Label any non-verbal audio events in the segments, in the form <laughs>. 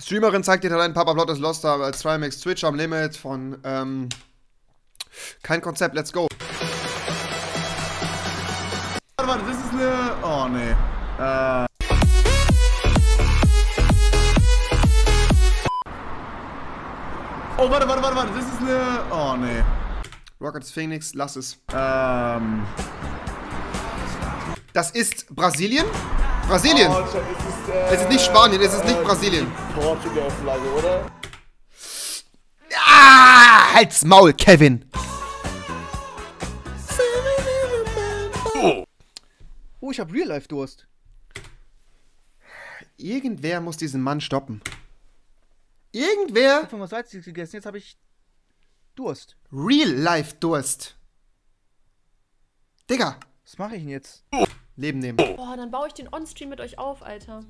Streamerin zeigt ihr Talent, Papa Plot ist Lost als Trimax Twitch am Limit von ähm, kein Konzept, let's go. Warte, warte, das ist eine. Oh, nee. Äh. Oh, warte, warte, warte, warte, das ist eine. Oh, nee. Rockets Phoenix, lass es. Ähm. Das ist Brasilien? Brasilien! Oh, ist, äh, Es ist nicht Spanien, es ist nicht Brasilien. Portugal-Flagge, oder? Ah, halt's Maul, Kevin! Oh, ich hab Real-Life-Durst. Irgendwer muss diesen Mann stoppen. Irgendwer Ich hab was Salziges gegessen, jetzt habe ich Durst. Real-Life-Durst. Digga, Was mache ich denn jetzt? Leben nehmen. Boah, dann baue ich den On-Stream mit euch auf, Alter.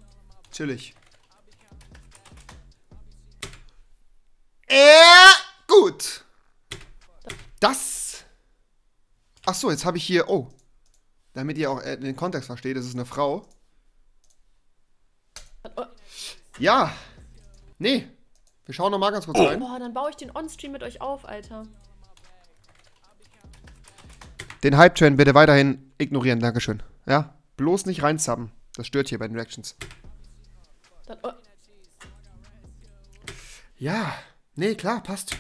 Chillig. Äh, gut. Das. Ach so, jetzt habe ich hier. Oh. Damit ihr auch äh, den Kontext versteht, das ist eine Frau. Oh, Ja. Nee. Wir schauen noch mal ganz kurz rein. Boah, dann baue ich den On-Stream mit euch auf, Alter. Den Hype-Train bitte weiterhin ignorieren. Dankeschön. Ja? Bloß nicht reinzappen. Das stört hier bei den Reactions. Dann, oh, Ja. Nee, klar, passt.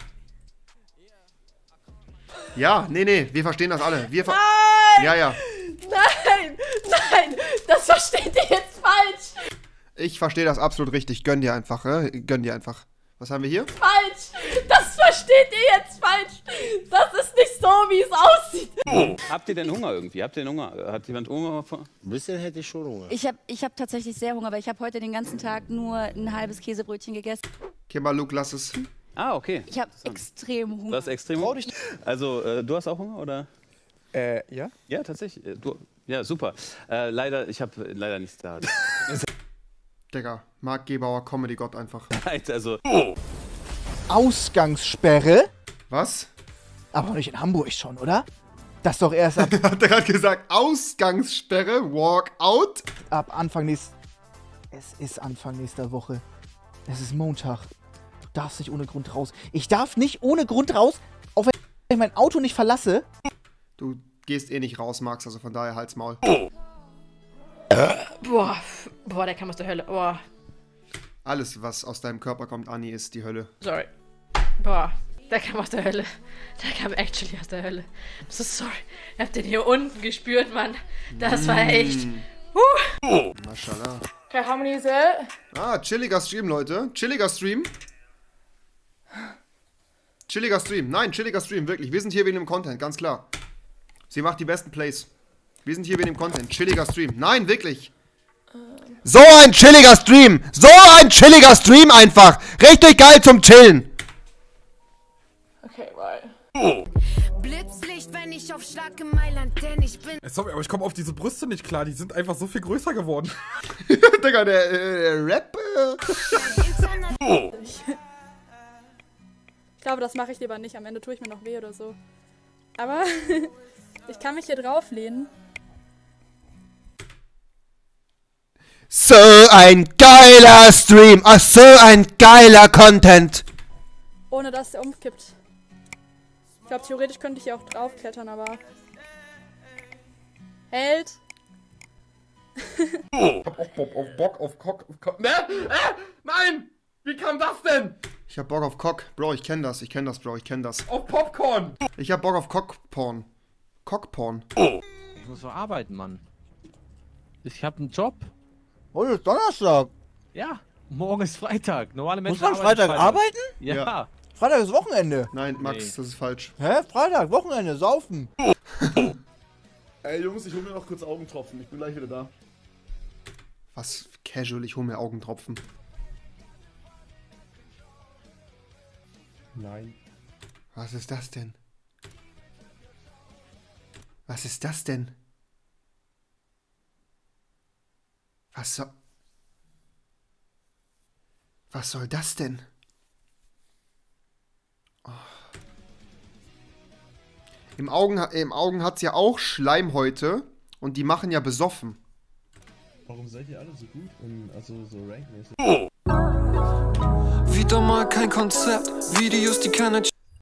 Ja, nee, nee, wir verstehen das alle. Wir ver Ja, ja. nein, nein, das versteht ihr jetzt falsch. Ich verstehe das absolut richtig. Gönn dir einfach, äh? Gönn dir einfach. Was haben wir hier? Falsch. Versteht ihr jetzt falsch. Das ist nicht so, wie es aussieht. Habt ihr denn Hunger irgendwie? Habt ihr denn Hunger? Hat jemand Hunger? Ein bisschen hätte ich schon Hunger. Ich habe ich hab tatsächlich sehr Hunger, weil ich habe heute den ganzen Tag nur ein halbes Käsebrötchen gegessen. Kimber, Luke, lass es. Ah, okay. Ich habe extrem Du Hunger. hast extrem Hunger? Also, äh, du hast auch Hunger, oder? Äh, ja? Ja, tatsächlich. Äh, Du, ja, super. Äh, leider, ich habe leider nichts da. <laughs> Digga, Marc Gebauer, Comedy-Gott einfach. <laughs> also, Ausgangssperre? Was? Aber nicht in Hamburg schon, oder? Das ist doch erst ab, <laughs> Hat er gerade gesagt, Ausgangssperre, Walkout? ab Anfang nächster... Es ist Anfang nächster Woche. Es ist Montag. Du darfst nicht ohne Grund raus. Ich darf nicht ohne Grund raus, auch wenn ich mein Auto nicht verlasse. Du gehst eh nicht raus, Max, also von daher halt's Maul. Boah, boah, der kam aus der Hölle. Boah, Alles, was aus deinem Körper kommt, Anni, ist die Hölle. sorry. Boah, der kam aus der Hölle. Der kam actually aus der Hölle. I'm so sorry. Ich hab den hier unten gespürt, Mann. Das war echt. Mashallah. Okay, how many is it? Ah, chilliger Stream, Leute. Chilliger Stream. Chilliger Stream. Nein, chilliger Stream, wirklich. Wir sind hier wegen dem Content, ganz klar. Sie macht die besten Plays. Wir sind hier wegen dem Content. Chilliger Stream. Nein, wirklich. So ein chilliger Stream. So ein chilliger Stream einfach. Richtig geil zum Chillen. Blitzlicht, wenn ich auf Schlag im Mailand, denn ich bin Sorry, aber ich komme auf diese Brüste nicht klar. Die sind einfach so viel größer geworden. <laughs> <laughs> Digga, der, äh, der Rap. Äh. Ich glaube, das mache ich lieber nicht. Am Ende tue ich mir noch weh oder so. Aber <laughs> ich kann mich hier drauflehnen. So ein geiler Stream. Ach, so ein geiler Content. Ohne dass der umkippt. Ich glaube, theoretisch könnte ich hier auch draufklettern, aber. Hält! Ich <laughs> hab auch Bock auf Bock auf Cock. Auf Cock. Ne? Äh, nein! Wie kam das denn? Ich hab Bock auf Cock. Bro, ich kenn das. Ich kenn das, Bro. Ich kenn das. Auf Popcorn! Ich hab Bock auf Cockporn. Cockporn. Ich muss noch arbeiten, Mann. Ich habe einen Job. Heute ist Donnerstag. Ja, morgen ist Freitag. Normale Menschen Muss man Freitag arbeiten? Ja. Ja. Freitag ist Wochenende. Nein, Max, Nee. das ist falsch. Hä? Freitag, Wochenende, saufen. Ey, Jungs, ich hol mir noch kurz Augentropfen. Ich bin gleich wieder da. Was casual, ich hol mir Augentropfen. Nein. Was ist das denn? Was ist das denn? Was soll. Was soll das denn? Oh. Im Augen, Im Augen hat's ja auch Schleimhäute und die machen ja besoffen. Warum seid ihr alle so gut? In, also so rankmäßig. wieder mal kein Konzept. Videos, die keiner